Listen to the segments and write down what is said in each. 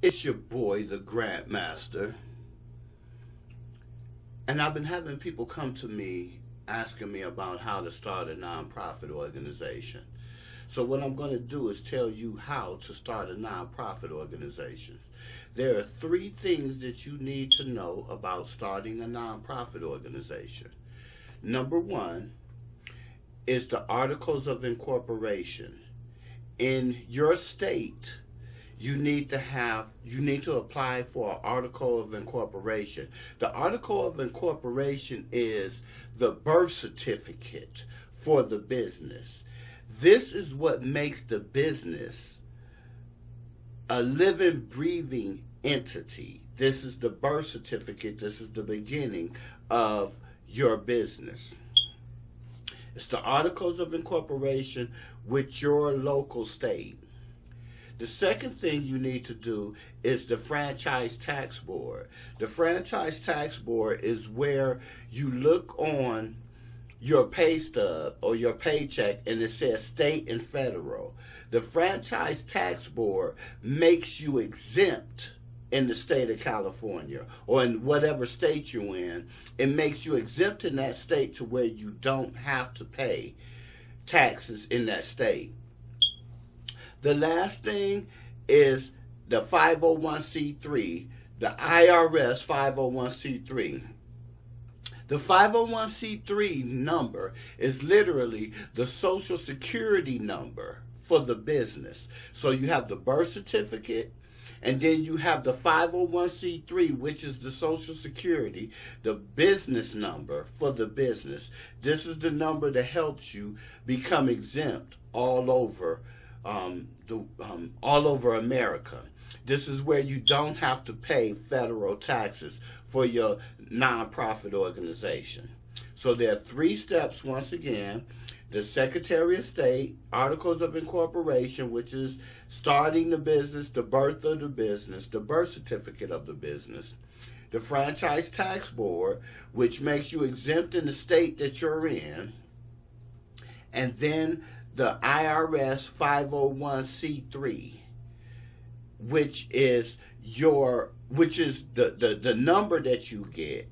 It's your boy, the Grandmaster. And I've been having people come to me asking me about how to start a nonprofit organization. So what I'm going to do is tell you how to start a nonprofit organization. There are three things that you need to know about starting a nonprofit organization. Number one is the Articles of Incorporation. In your state, you need to have you need to apply for an article of incorporation. The article of incorporation is the birth certificate for the business. This is what makes the business a living breathing entity. This is the birth certificate. This is the beginning of your business. It's the articles of incorporation with your local state the second thing you need to do is the Franchise Tax Board. The Franchise Tax Board is where you look on your pay stub or your paycheck and it says state and federal. The Franchise Tax Board makes you exempt in the state of California or in whatever state you're in. It makes you exempt in that state to where you don't have to pay taxes in that state. The last thing is the 501c3, the IRS 501c3. The 501c3 number is literally the social security number for the business. So you have the birth certificate, and then you have the 501c3, which is the social security, the business number for the business. This is the number that helps you become exempt all over um, the, um, all over America. This is where you don't have to pay federal taxes for your nonprofit organization. So there are three steps once again. The Secretary of State, Articles of Incorporation, which is starting the business, the birth of the business, the birth certificate of the business, the Franchise Tax Board, which makes you exempt in the state that you're in, and then the IRS 501c3 which is your which is the the, the number that you get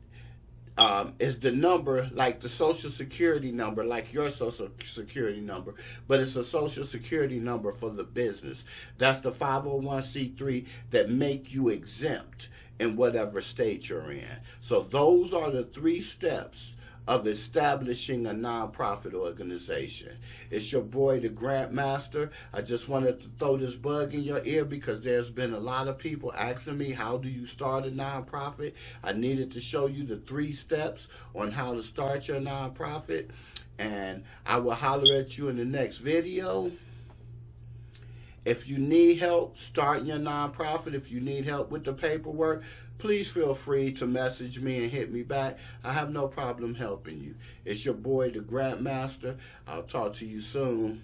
um, is the number like the social security number like your social security number but it's a social security number for the business. That's the 501c3 that make you exempt in whatever state you're in. So those are the three steps of establishing a nonprofit organization. It's your boy, the Grandmaster. I just wanted to throw this bug in your ear because there's been a lot of people asking me, how do you start a nonprofit? I needed to show you the three steps on how to start your nonprofit. And I will holler at you in the next video. If you need help starting your nonprofit, if you need help with the paperwork, please feel free to message me and hit me back. I have no problem helping you. It's your boy, the Grandmaster. I'll talk to you soon.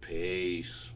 Peace.